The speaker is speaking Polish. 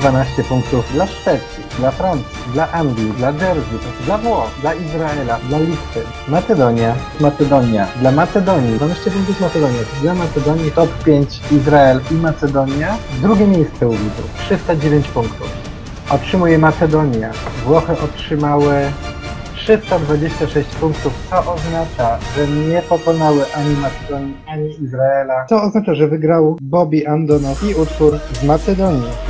12 punktów dla Szwecji, dla Francji, dla Anglii, dla Jersey, dla Włoch, dla Izraela, dla Litwy, Macedonia, Macedonia, dla Macedonii, 12 punktów Macedonia, dla Macedonii top 5 Izrael i Macedonia, drugie miejsce u widzów, 309 punktów. Otrzymuje Macedonia, Włochy otrzymały 326 punktów, co oznacza, że nie pokonały ani Macedonii, ani Izraela. Co oznacza, że wygrał Bobby Andonow i utwór z Macedonii.